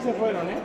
se fueron, ¿eh?